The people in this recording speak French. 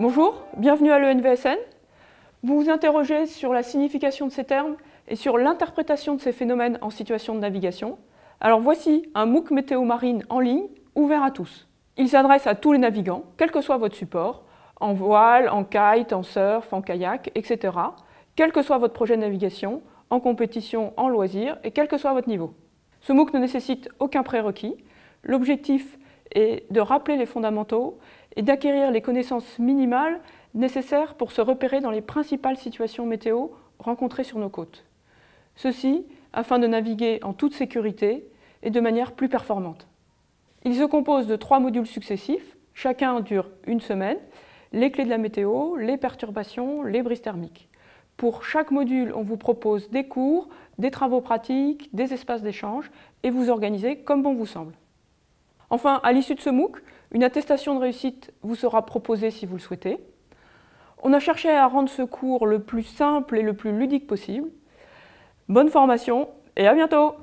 Bonjour, bienvenue à l'ENVSN. Vous vous interrogez sur la signification de ces termes et sur l'interprétation de ces phénomènes en situation de navigation. Alors voici un MOOC météo marine en ligne ouvert à tous. Il s'adresse à tous les navigants, quel que soit votre support, en voile, en kite, en surf, en kayak, etc. Quel que soit votre projet de navigation, en compétition, en loisir et quel que soit votre niveau. Ce MOOC ne nécessite aucun prérequis. L'objectif est de rappeler les fondamentaux et d'acquérir les connaissances minimales nécessaires pour se repérer dans les principales situations météo rencontrées sur nos côtes. Ceci afin de naviguer en toute sécurité et de manière plus performante. Il se compose de trois modules successifs, chacun dure une semaine, les clés de la météo, les perturbations, les brises thermiques. Pour chaque module, on vous propose des cours, des travaux pratiques, des espaces d'échange et vous organisez comme bon vous semble. Enfin, à l'issue de ce MOOC, une attestation de réussite vous sera proposée si vous le souhaitez. On a cherché à rendre ce cours le plus simple et le plus ludique possible. Bonne formation et à bientôt